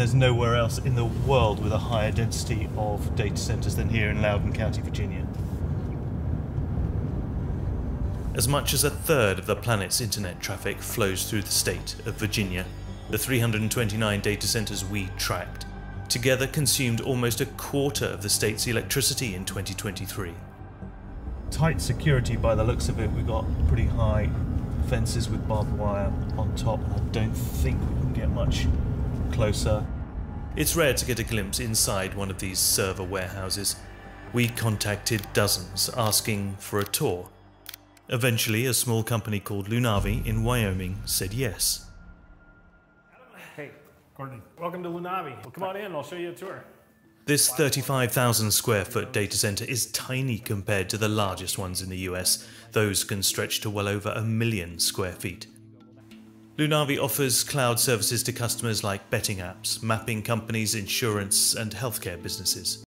There's nowhere else in the world with a higher density of data centers than here in Loudoun County, Virginia. As much as a third of the planet's internet traffic flows through the state of Virginia, the 329 data centers we tracked together consumed almost a quarter of the state's electricity in 2023. Tight security by the looks of it, we got pretty high fences with barbed wire on top, I don't think we can get much closer. It's rare to get a glimpse inside one of these server warehouses. We contacted dozens asking for a tour. Eventually, a small company called Lunavi in Wyoming said yes. Hey, Courtney. Welcome to Lunavi. Well, come on in. I'll show you a tour. This 35,000 square foot data center is tiny compared to the largest ones in the US. Those can stretch to well over a million square feet. Lunavi offers cloud services to customers like betting apps, mapping companies, insurance, and healthcare businesses.